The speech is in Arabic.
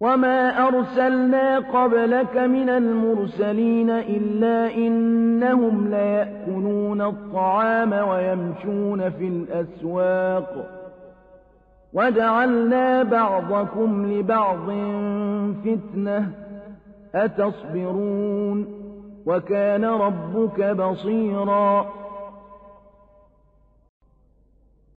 وَمَا أَرْسَلْنَا قَبْلَكَ مِنَ الْمُرْسَلِينَ إِلَّا إِنَّهُمْ لَيَأْكُلُونَ الطَّعَامَ وَيَمْشُونَ فِي الْأَسْوَاقِ وَجَعَلْنَا بَعْضَكُمْ لِبَعْضٍ فِتْنَةً ۚ أَتَصْبِرُونَ وَكَانَ رَبُّكَ بَصِيرًا